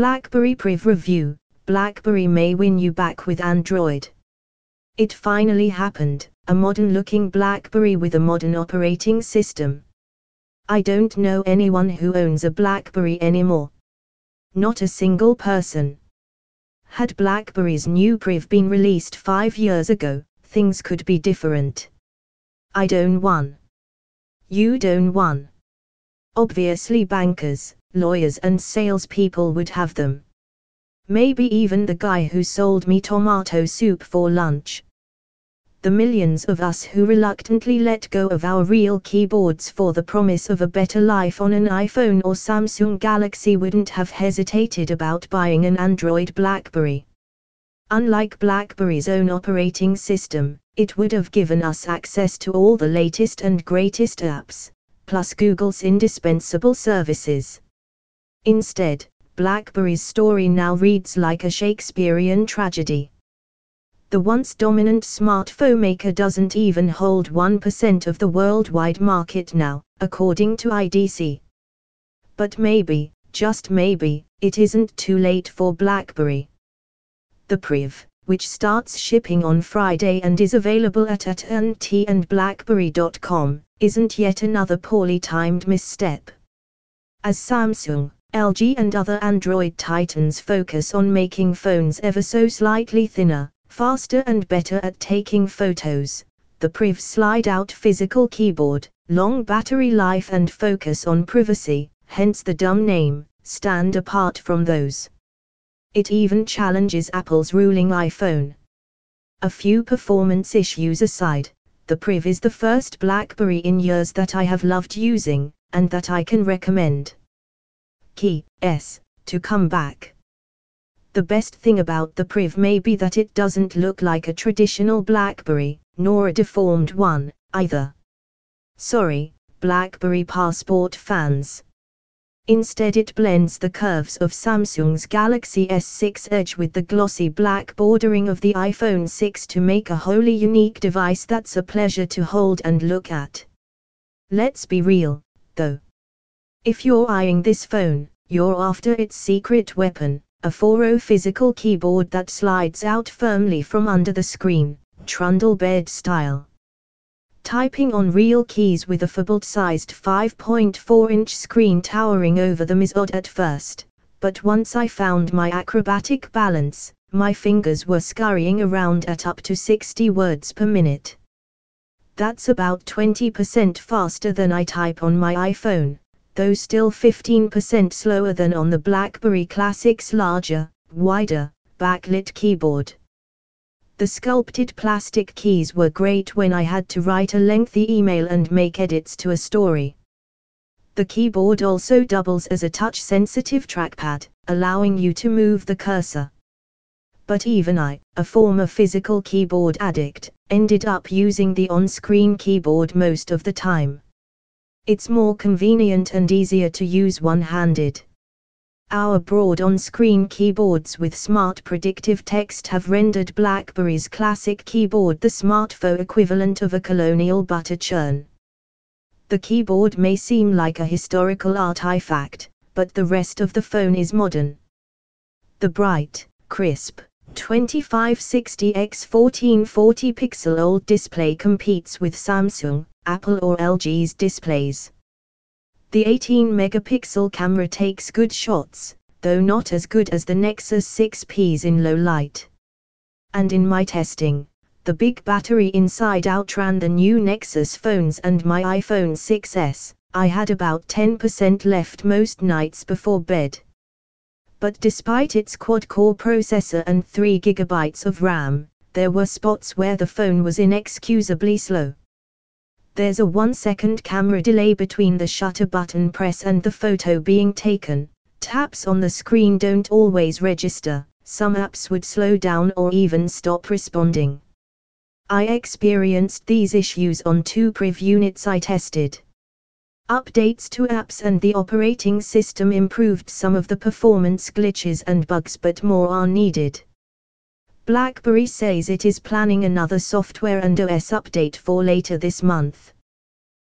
BlackBerry Priv Review BlackBerry may win you back with Android. It finally happened, a modern looking BlackBerry with a modern operating system. I don't know anyone who owns a BlackBerry anymore. Not a single person. Had BlackBerry's new Priv been released five years ago, things could be different. I'd own one. You'd own one. Obviously, bankers, lawyers, and salespeople would have them. Maybe even the guy who sold me tomato soup for lunch. The millions of us who reluctantly let go of our real keyboards for the promise of a better life on an iPhone or Samsung Galaxy wouldn't have hesitated about buying an Android Blackberry. Unlike BlackBerry's own operating system, it would have given us access to all the latest and greatest apps, plus Google's indispensable services. Instead, BlackBerry's story now reads like a Shakespearean tragedy. The once dominant smartphone maker doesn't even hold 1% of the worldwide market now, according to IDC. But maybe, just maybe, it isn't too late for BlackBerry. The Priv, which starts shipping on Friday and is available at AT&T and BlackBerry.com, isn't yet another poorly timed misstep. As Samsung, LG and other Android titans focus on making phones ever so slightly thinner, faster and better at taking photos, the Priv slide out physical keyboard, long battery life and focus on privacy, hence the dumb name, stand apart from those. It even challenges Apple's ruling iPhone. A few performance issues aside, the Priv is the first BlackBerry in years that I have loved using, and that I can recommend. Key S to come back. The best thing about the Priv may be that it doesn't look like a traditional BlackBerry, nor a deformed one, either. Sorry, BlackBerry Passport fans. Instead it blends the curves of Samsung's Galaxy S6 Edge with the glossy black bordering of the iPhone 6 to make a wholly unique device that's a pleasure to hold and look at. Let's be real, though. If you're eyeing this phone, you're after its secret weapon, a 4.0 physical keyboard that slides out firmly from under the screen, trundle bed style typing on real keys with a phablet-sized 5.4-inch screen towering over them is odd at first, but once I found my acrobatic balance, my fingers were scurrying around at up to 60 words per minute. That's about 20% faster than I type on my iPhone, though still 15% slower than on the BlackBerry Classic's larger, wider, backlit keyboard. The sculpted plastic keys were great when I had to write a lengthy email and make edits to a story. The keyboard also doubles as a touch-sensitive trackpad, allowing you to move the cursor. But even I, a former physical keyboard addict, ended up using the on-screen keyboard most of the time. It's more convenient and easier to use one-handed. Our broad on-screen keyboards with smart predictive text have rendered BlackBerry's classic keyboard the smartphone equivalent of a colonial butter churn. The keyboard may seem like a historical artifact, but the rest of the phone is modern. The bright, crisp, 2560 x 1440 pixel OLED display competes with Samsung, Apple or LG's displays. The 18 megapixel camera takes good shots, though not as good as the Nexus 6Ps in low light. And in my testing, the big battery inside outran the new Nexus phones and my iPhone 6s. I had about 10% left most nights before bed. But despite its quad-core processor and 3GB of RAM, there were spots where the phone was inexcusably slow. There's a 1 second camera delay between the shutter button press and the photo being taken. Taps on the screen don't always register, some apps would slow down or even stop responding. I experienced these issues on two Priv units I tested. Updates to apps and the operating system improved some of the performance glitches and bugs but more are needed. BlackBerry says it is planning another software and OS update for later this month.